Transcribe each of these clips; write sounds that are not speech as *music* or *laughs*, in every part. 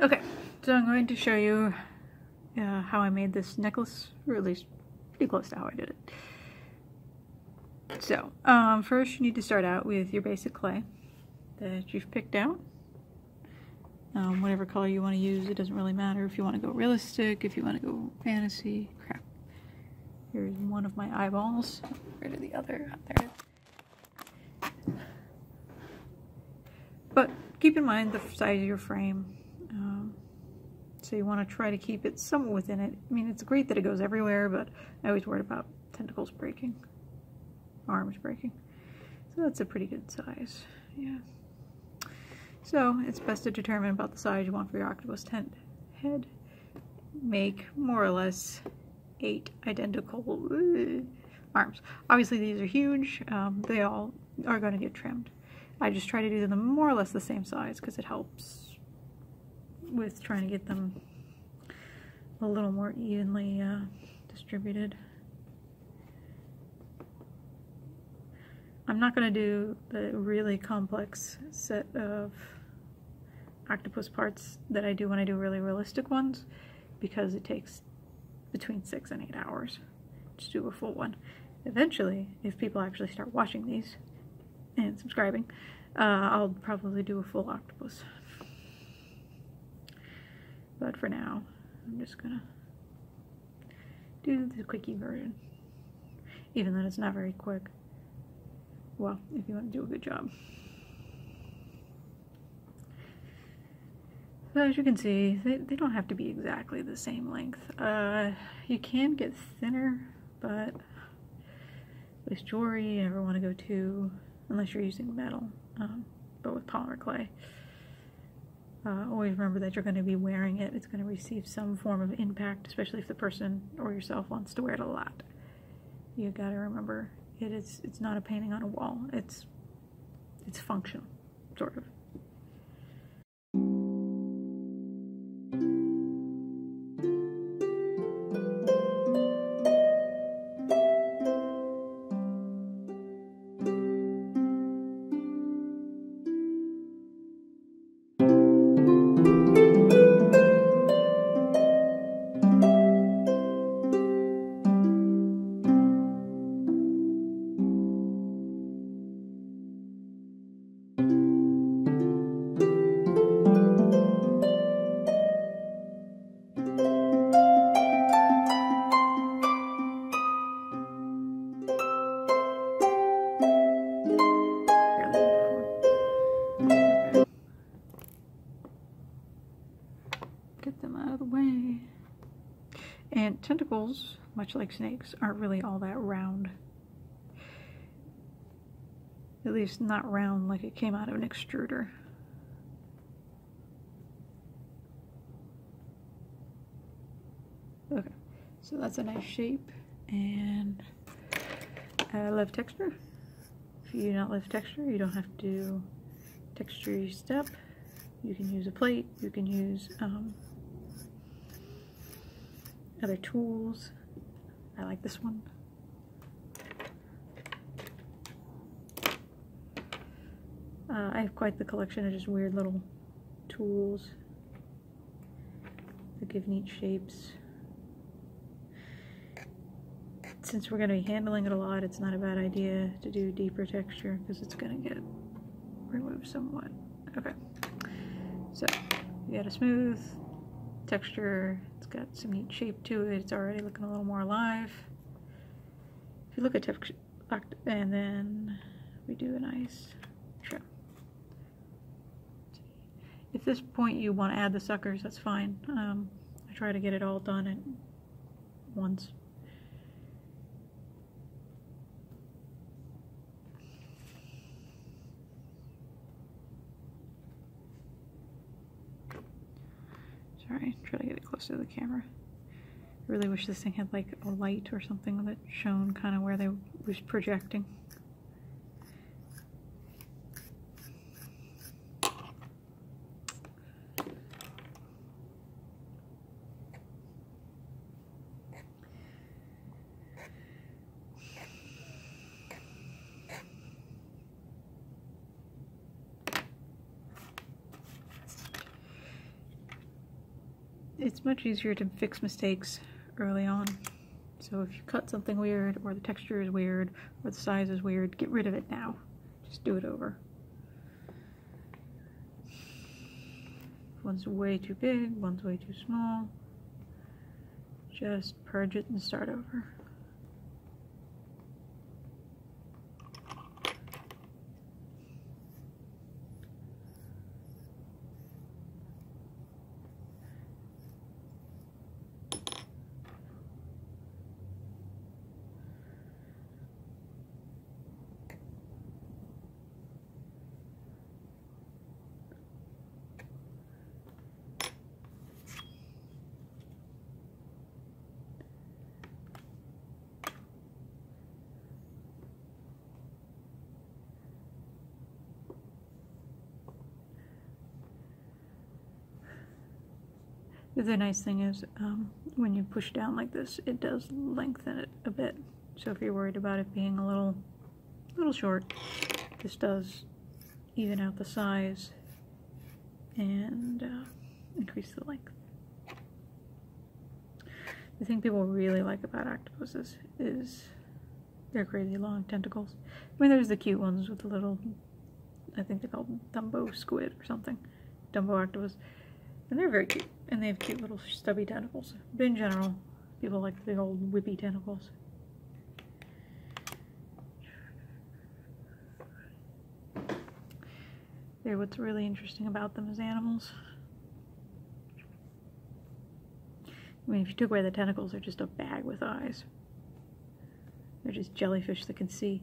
Okay, so I'm going to show you uh, how I made this necklace, or at least pretty close to how I did it. So, um, first you need to start out with your basic clay that you've picked out. Um, whatever color you want to use, it doesn't really matter if you want to go realistic, if you want to go fantasy, crap. Here's one of my eyeballs. Where did the other? There. But keep in mind the size of your frame. So you want to try to keep it somewhat within it. I mean, it's great that it goes everywhere, but I always worry about tentacles breaking, arms breaking. So that's a pretty good size, yeah. So it's best to determine about the size you want for your octopus tent head. Make more or less eight identical uh, arms. Obviously these are huge, um, they all are going to get trimmed. I just try to do them more or less the same size because it helps with trying to get them a little more evenly uh, distributed. I'm not going to do the really complex set of octopus parts that I do when I do really realistic ones because it takes between six and eight hours to do a full one. Eventually, if people actually start watching these and subscribing, uh, I'll probably do a full octopus. But for now, I'm just gonna do the quickie version. Even though it's not very quick. Well, if you want to do a good job. So as you can see, they, they don't have to be exactly the same length. Uh, you can get thinner, but with jewelry, you never want to go too, unless you're using metal, um, but with polymer clay. Uh, always remember that you're going to be wearing it. It's going to receive some form of impact, especially if the person or yourself wants to wear it a lot. You got to remember it is it's not a painting on a wall. It's it's functional, sort of. Much like snakes, aren't really all that round. At least not round like it came out of an extruder. Okay, so that's a nice shape and I love texture. If you do not love texture, you don't have to texture your step. You can use a plate, you can use um, other tools. I like this one. Uh, I have quite the collection of just weird little tools that give neat shapes. Since we're going to be handling it a lot, it's not a bad idea to do deeper texture because it's going to get removed somewhat. Okay, so you got a smooth texture, got some neat shape to it, it's already looking a little more alive. If you look at texture, and then we do a nice trim. If this point you want to add the suckers, that's fine. Um, I try to get it all done at once. Sorry, try to get it closer to the camera. I really wish this thing had like a light or something that shone kind of where they was projecting. It's much easier to fix mistakes early on. So if you cut something weird, or the texture is weird, or the size is weird, get rid of it now. Just do it over. One's way too big, one's way too small. Just purge it and start over. The nice thing is um, when you push down like this, it does lengthen it a bit. So if you're worried about it being a little, little short, this does even out the size and uh, increase the length. The thing people really like about octopuses is their crazy long tentacles. I mean, there's the cute ones with the little, I think they're called Dumbo squid or something, Dumbo octopus. And they're very cute. And they have cute little stubby tentacles. But in general, people like the old whippy tentacles. They're what's really interesting about them as animals. I mean, if you took away the tentacles, they're just a bag with eyes. They're just jellyfish that can see.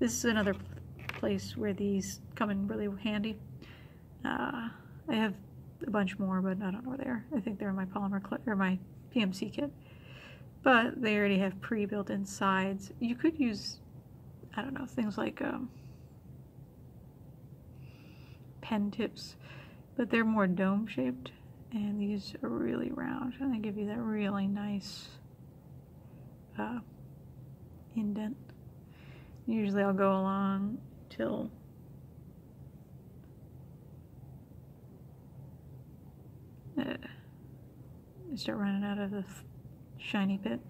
This is another place where these come in really handy. Uh, I have a bunch more, but I don't know where they are. I think they're in my polymer or my PMC kit. But they already have pre-built in sides. You could use, I don't know, things like um, pen tips, but they're more dome shaped and these are really round and they give you that really nice uh, indent. Usually I'll go along till uh, I start running out of the shiny bit.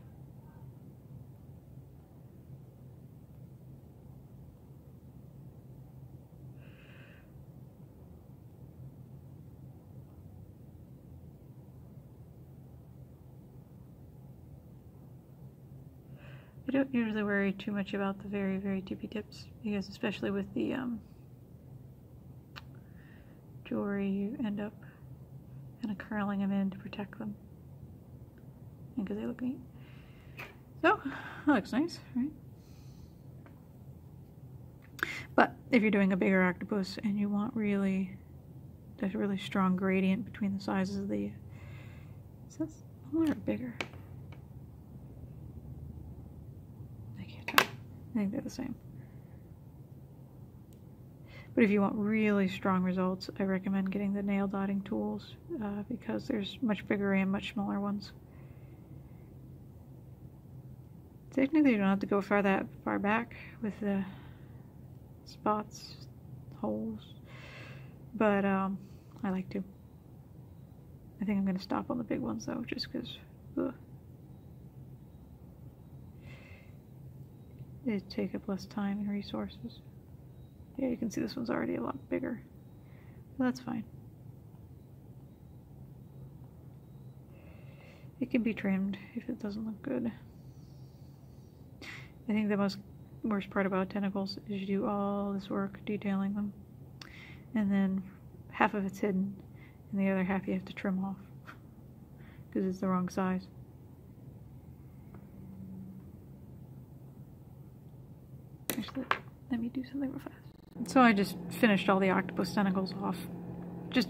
I don't usually worry too much about the very, very tippy tips because especially with the um, jewelry, you end up kind of curling them in to protect them and because they look neat. So, that looks nice, right? But if you're doing a bigger octopus and you want really, there's a really strong gradient between the sizes of the, is this smaller or bigger? I think they're the same. But if you want really strong results, I recommend getting the nail dotting tools uh, because there's much bigger and much smaller ones. Technically, you don't have to go far that far back with the spots, holes, but um, I like to. I think I'm going to stop on the big ones though, just because It'd take up less time and resources. Yeah, you can see this one's already a lot bigger. But that's fine. it can be trimmed if it doesn't look good. I think the most worst part about tentacles is you do all this work detailing them and then half of it's hidden and the other half you have to trim off because it's the wrong size. Actually, let me do something real fast. So I just finished all the octopus tentacles off. Just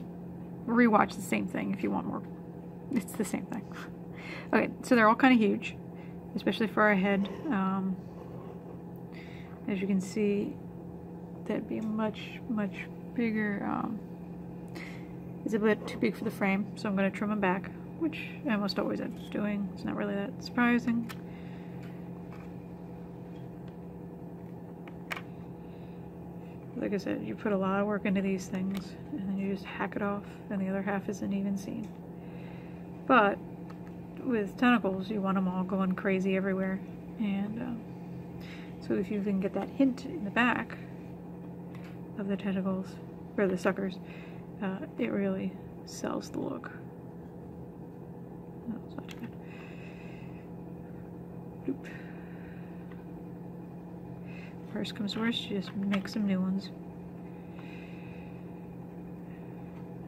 rewatch the same thing if you want more. It's the same thing. *laughs* okay, so they're all kind of huge, especially for our head. Um, as you can see, that'd be much, much bigger. Um, it's a bit too big for the frame, so I'm going to trim them back, which I almost always end up doing. It's not really that surprising. Like I said, you put a lot of work into these things, and then you just hack it off, and the other half isn't even seen. But with tentacles, you want them all going crazy everywhere, and uh, so if you can get that hint in the back of the tentacles, or the suckers, uh, it really sells the look. No, not too bad. Bloop. Worst comes worst, you just make some new ones.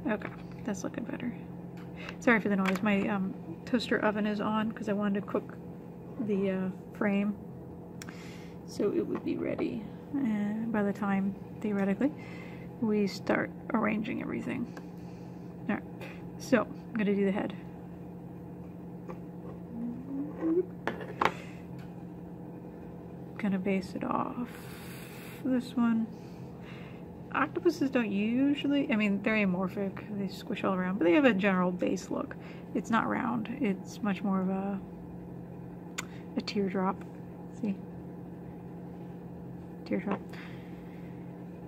Okay, that's looking better. Sorry for the noise. My um, toaster oven is on because I wanted to cook the uh, frame so it would be ready and by the time, theoretically, we start arranging everything. Alright, so I'm going to do the head. Gonna base it off this one. Octopuses don't usually, I mean, they're amorphic, they squish all around, but they have a general base look. It's not round, it's much more of a, a teardrop. See? Teardrop.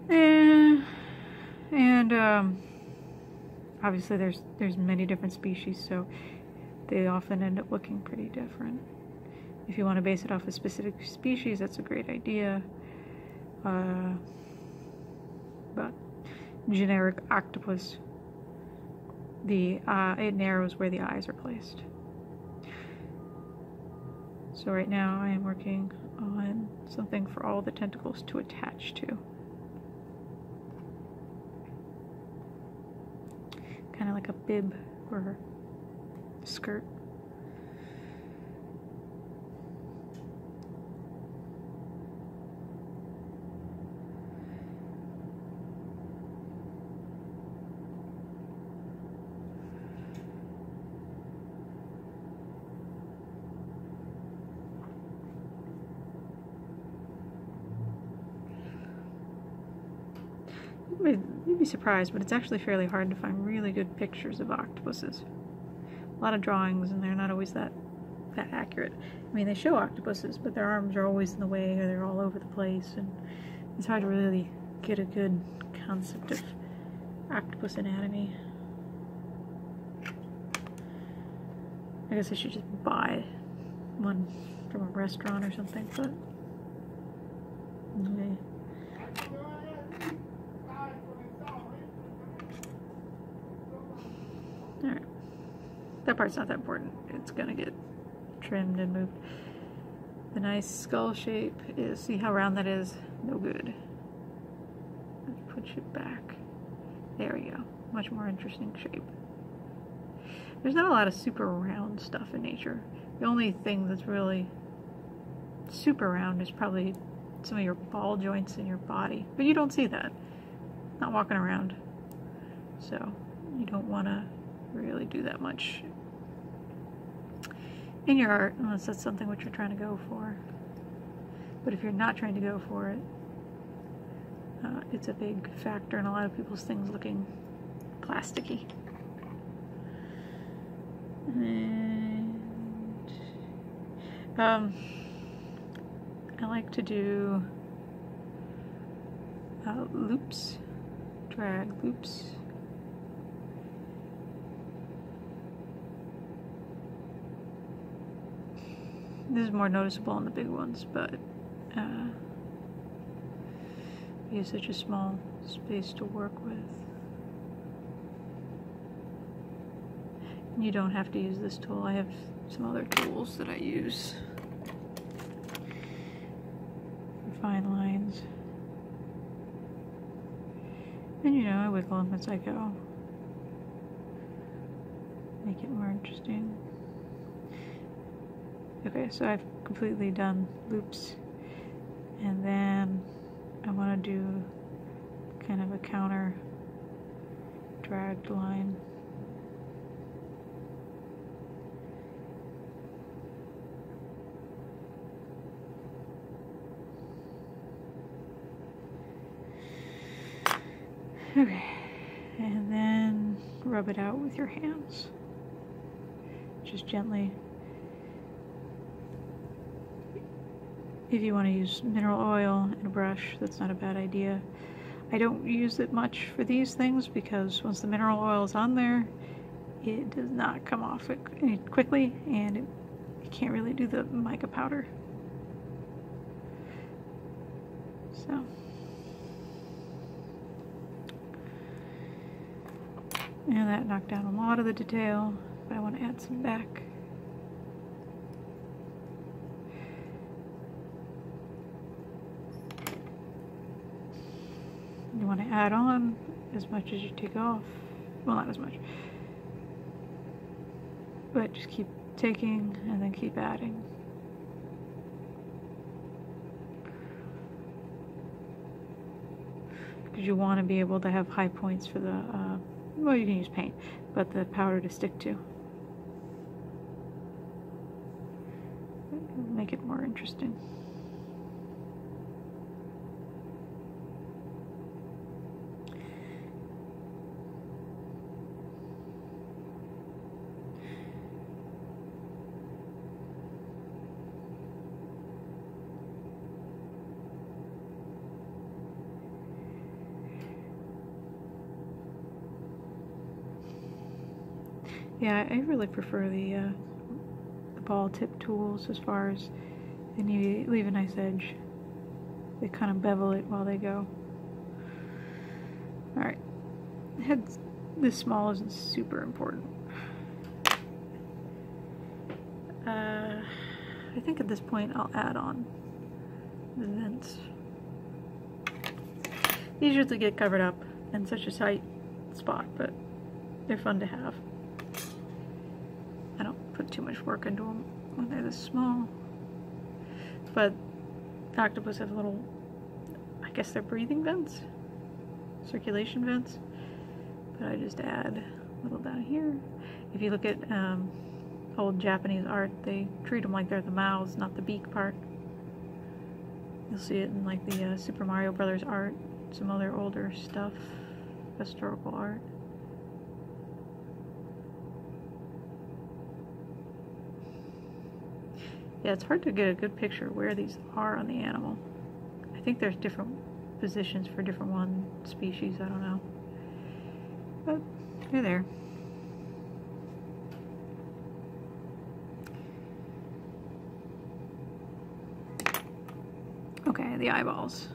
And, and um, obviously there's, there's many different species, so they often end up looking pretty different. If you want to base it off a specific species, that's a great idea. Uh, but generic octopus, the uh, it narrows where the eyes are placed. So right now I am working on something for all the tentacles to attach to. Kind of like a bib or skirt. Be surprised, but it's actually fairly hard to find really good pictures of octopuses. A lot of drawings, and they're not always that that accurate. I mean, they show octopuses, but their arms are always in the way, or they're all over the place, and it's hard to really get a good concept of octopus anatomy. I guess I should just buy one from a restaurant or something, but okay. Alright. That part's not that important. It's gonna get trimmed and moved. The nice skull shape is, see how round that is? No good. Let's push it back. There we go. Much more interesting shape. There's not a lot of super round stuff in nature. The only thing that's really super round is probably some of your ball joints in your body. But you don't see that. Not walking around. So you don't want to really do that much in your art unless that's something what you're trying to go for. But if you're not trying to go for it, uh, it's a big factor in a lot of people's things looking plasticky. And um, I like to do uh, loops, drag loops This is more noticeable on the big ones, but uh, you have such a small space to work with. You don't have to use this tool. I have some other tools that I use. for Fine lines. And you know, I wiggle them as I go. Make it more interesting. Okay, so I've completely done loops. And then I want to do kind of a counter dragged line. Okay, and then rub it out with your hands. Just gently. If you want to use mineral oil and a brush, that's not a bad idea. I don't use it much for these things because once the mineral oil is on there, it does not come off eh, quickly and it, you can't really do the mica powder. So. And that knocked down a lot of the detail, but I want to add some back. You want to add on as much as you take off. Well, not as much. But just keep taking and then keep adding. Because you want to be able to have high points for the uh, well, you can use paint, but the powder to stick to. Make it more interesting. Yeah, I really prefer the, uh, the ball tip tools as far as they need leave a nice edge. They kind of bevel it while they go. Alright, head this small isn't super important. Uh, I think at this point I'll add on the vents. These usually get covered up in such a tight spot, but they're fun to have too much work into them when they're this small. But octopus have little, I guess they're breathing vents, circulation vents. But I just add a little down here. If you look at um, old Japanese art, they treat them like they're the mouths, not the beak part. You'll see it in like the uh, Super Mario Brothers art, some other older stuff, historical art. Yeah, it's hard to get a good picture where these are on the animal. I think there's different positions for different one species, I don't know. But they're there. Okay, the eyeballs.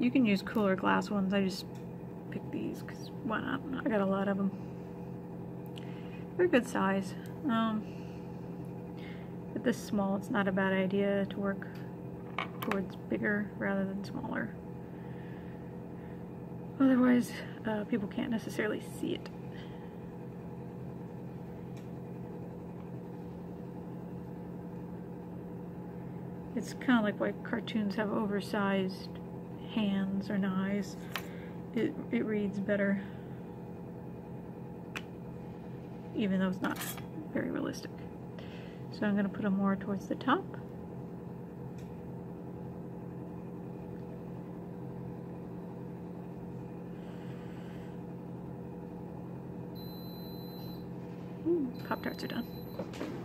You can use cooler glass ones. I just picked these because why not? I got a lot of them. They're good size. Um, this small, it's not a bad idea to work towards bigger rather than smaller. Otherwise, uh, people can't necessarily see it. It's kind of like why cartoons have oversized hands or knives. It, it reads better, even though it's not very realistic. So I'm going to put them more towards the top. Pop-Tarts are done.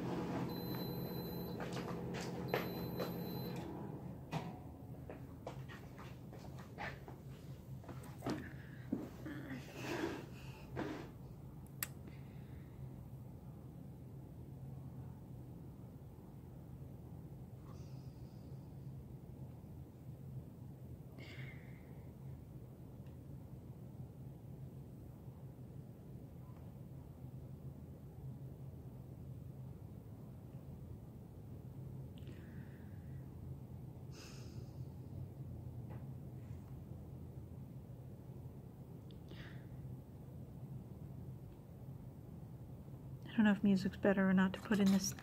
I don't know if music's better or not to put in this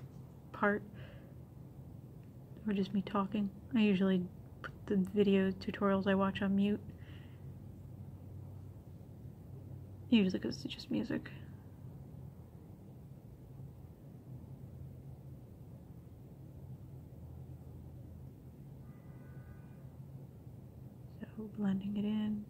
part or just me talking. I usually put the video tutorials I watch on mute. Usually because it's just music. So blending it in.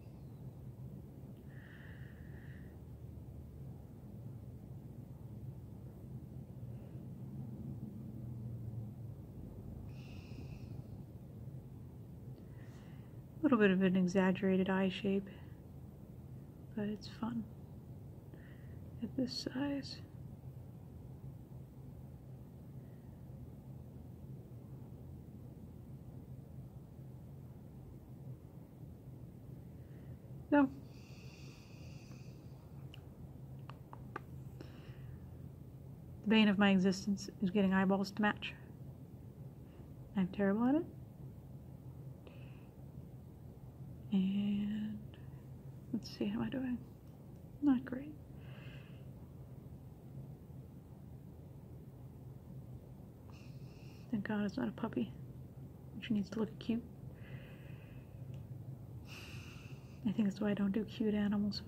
A little bit of an exaggerated eye shape, but it's fun at this size. So, the bane of my existence is getting eyeballs to match. I'm terrible at it. And let's see, how am I doing? Not great. Thank God it's not a puppy, She needs to look cute. I think that's why I don't do cute animals.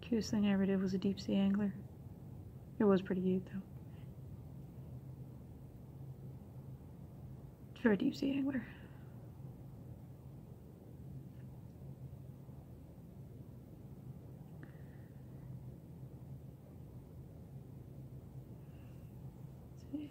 Cutest thing I ever did was a deep sea angler. It was pretty cute though. For a deep sea angler. See.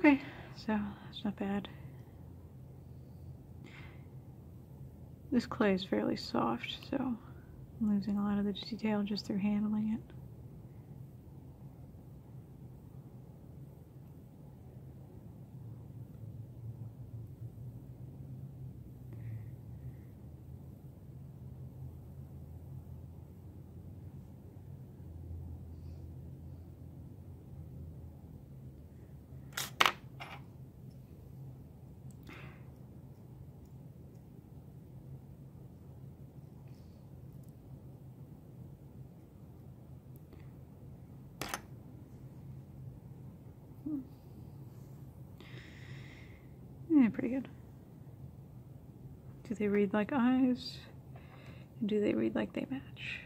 Okay, so that's not bad. This clay is fairly soft, so I'm losing a lot of the detail just through handling it. Yeah, pretty good. Do they read like eyes? And do they read like they match?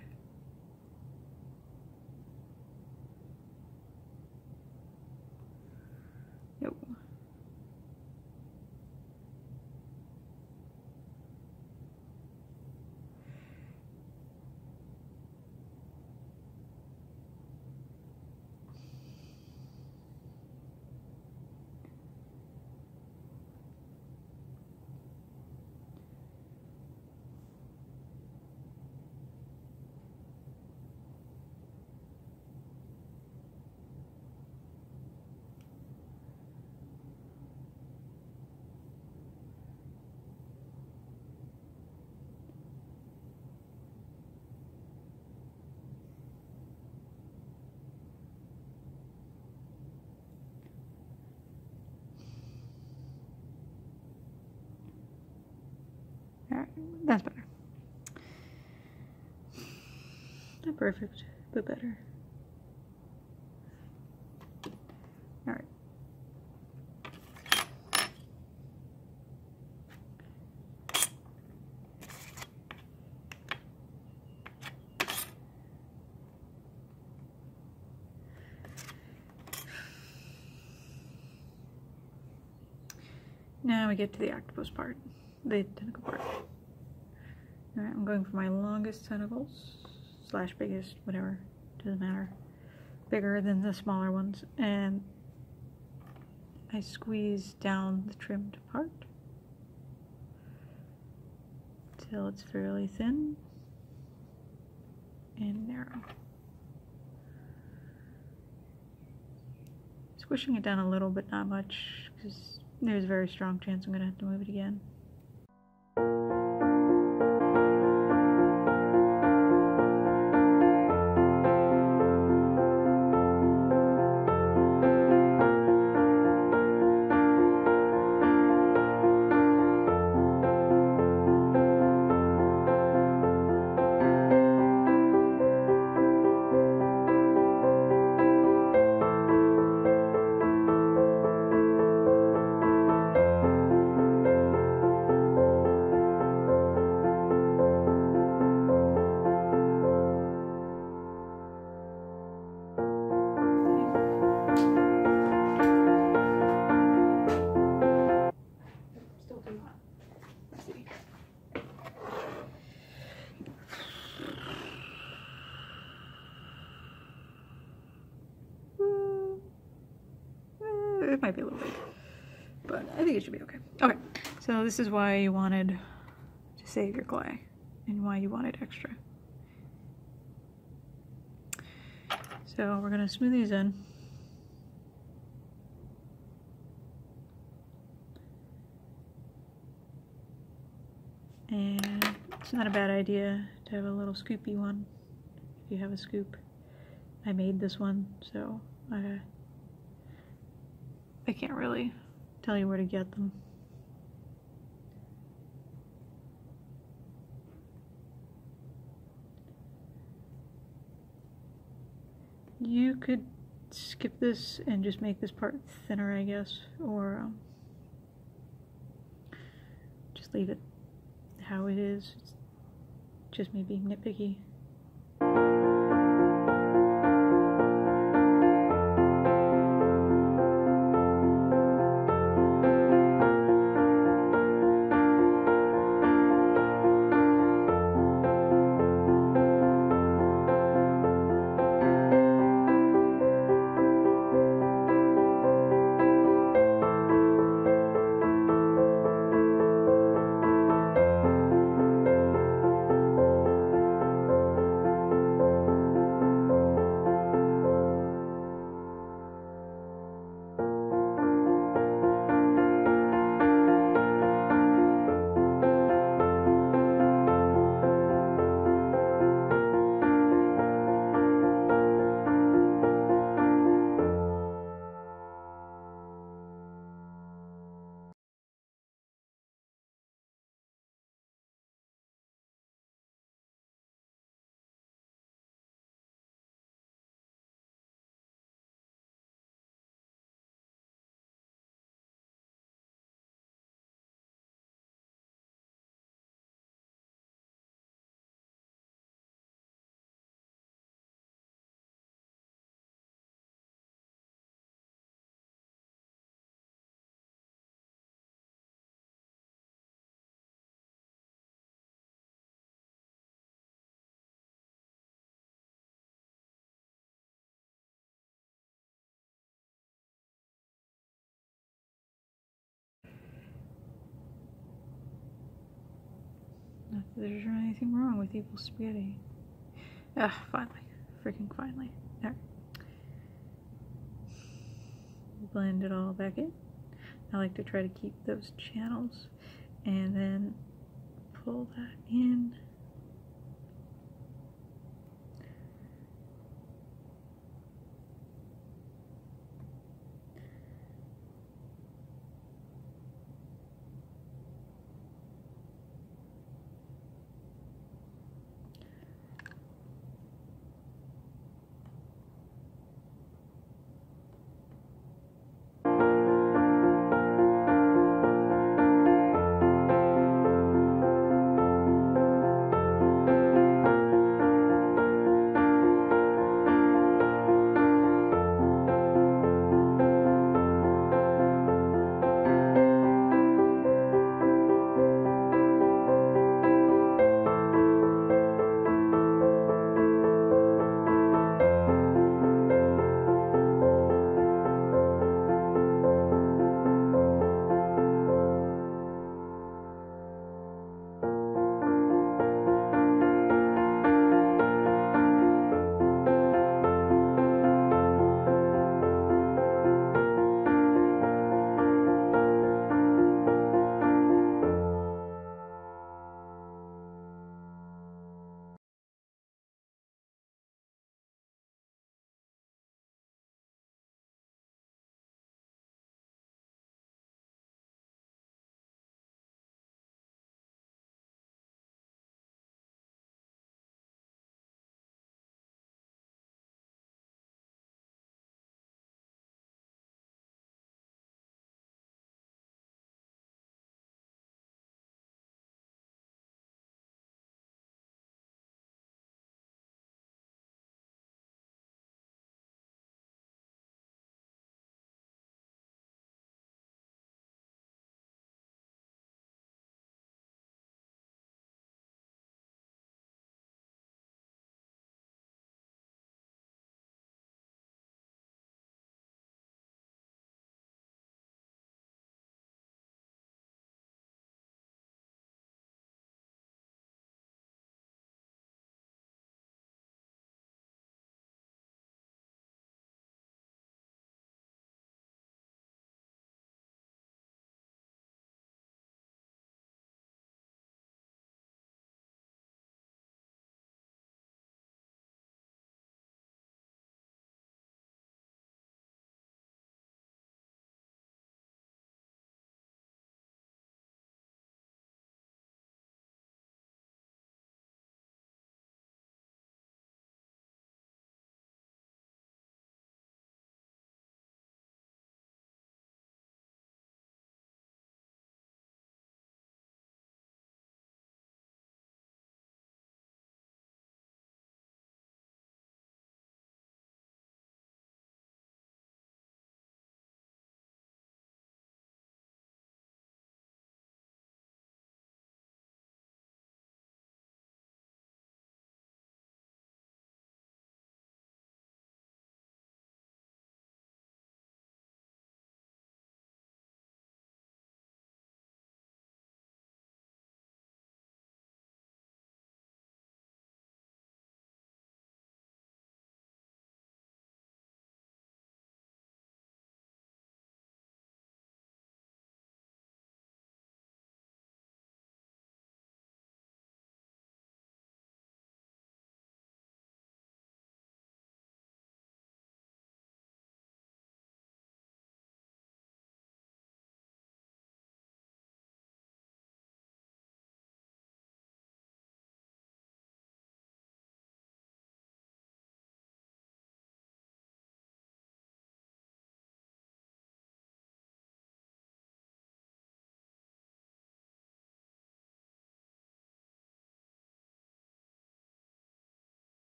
Nope. Alright, that's better. Not perfect, but better. Alright. Now we get to the octopus part, the tentacle part. Alright, I'm going for my longest tentacles, slash biggest, whatever, doesn't matter, bigger than the smaller ones. And I squeeze down the trimmed part till it's fairly thin and narrow. Squishing it down a little, but not much, because there's a very strong chance I'm going to have to move it again. This is why you wanted to save your clay and why you wanted extra. So we're gonna smooth these in. And it's not a bad idea to have a little scoopy one if you have a scoop. I made this one, so I I can't really tell you where to get them. You could skip this and just make this part thinner, I guess, or um, just leave it how it is. It's just me being nitpicky. There's anything wrong with evil spaghetti. Ah, finally. Freaking finally. There. Blend it all back in. I like to try to keep those channels and then pull that in.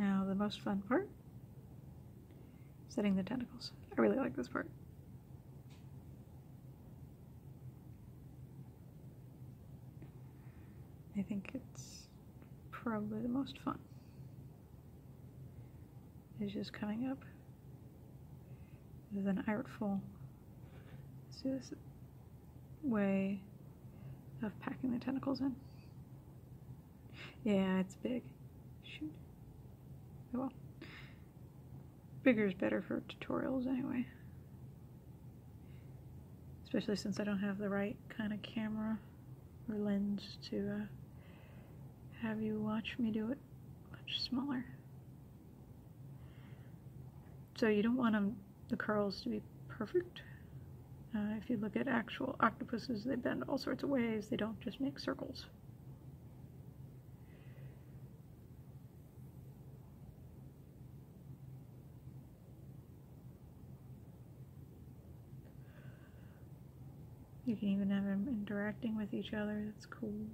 The most fun part. Setting the tentacles. I really like this part. I think it's probably the most fun. Is just coming up with an artful see this way of packing the tentacles in. Yeah, it's big. Well. Bigger is better for tutorials anyway. Especially since I don't have the right kind of camera or lens to uh, have you watch me do it much smaller. So you don't want them, the curls to be perfect. Uh, if you look at actual octopuses, they bend all sorts of ways. They don't just make circles. You can even have them interacting with each other. That's cool.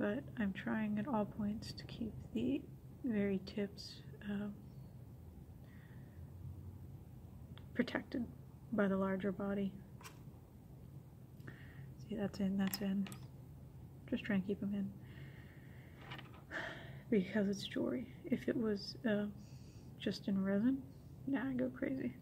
but I'm trying at all points to keep the very tips um, protected by the larger body. See, that's in, that's in. Just try and keep them in. Because it's jewelry. If it was uh, just in resin, nah, I go crazy.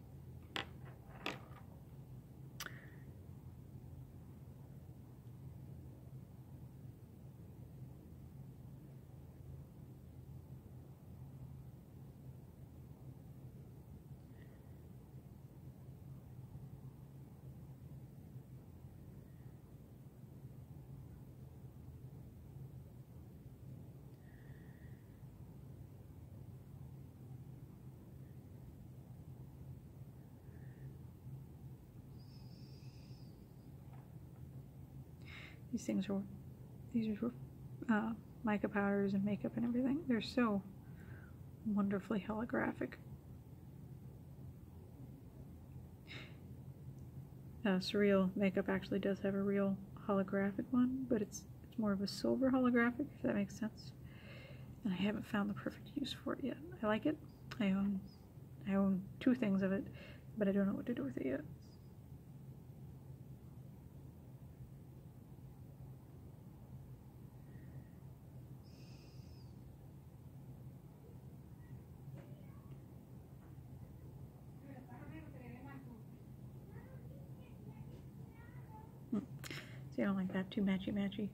These things are, these are uh, mica powders and makeup and everything. They're so wonderfully holographic. Uh, Surreal makeup actually does have a real holographic one, but it's it's more of a silver holographic, if that makes sense. And I haven't found the perfect use for it yet. I like it. I own I own two things of it, but I don't know what to do with it yet. I don't like that too matchy matchy.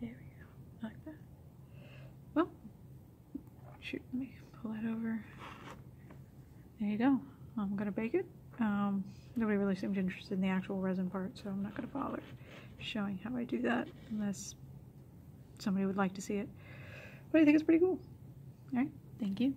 There we go, like that. Well, shoot, let me pull that over. There you go. I'm gonna bake it. Um, nobody really seemed interested in the actual resin part, so I'm not gonna bother showing how I do that unless somebody would like to see it. But I think it's pretty cool. All right. Thank you.